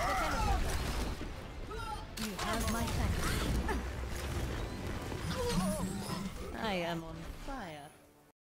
You have my thanks. I am on fire.